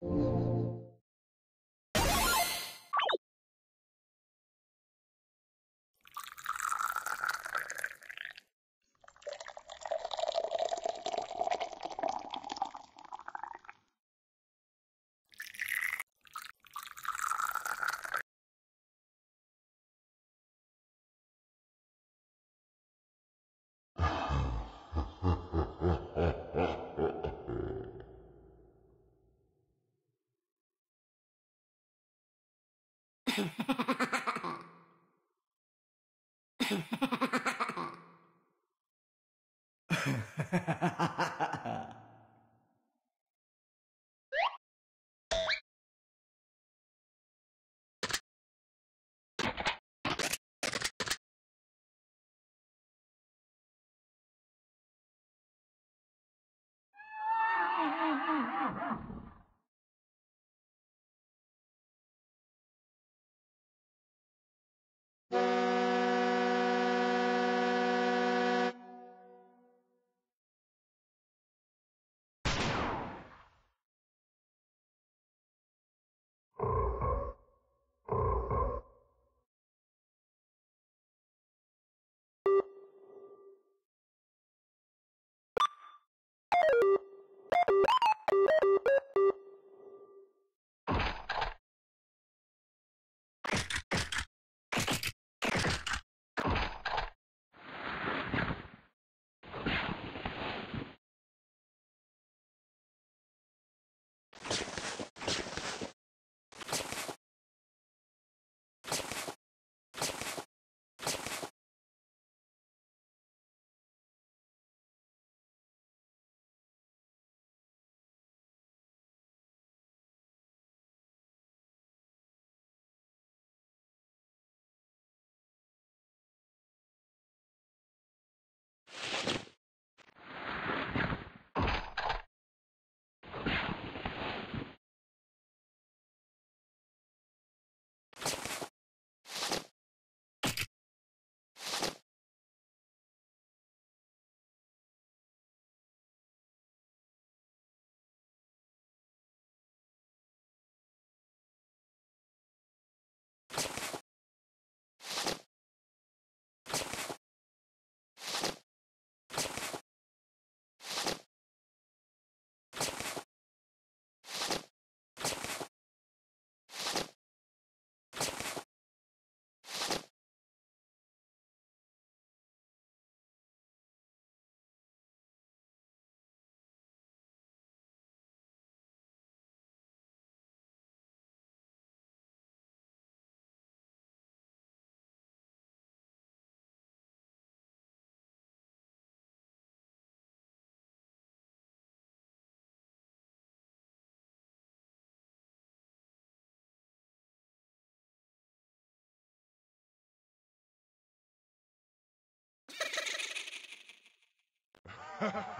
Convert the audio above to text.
you Ha ha ha! Bye.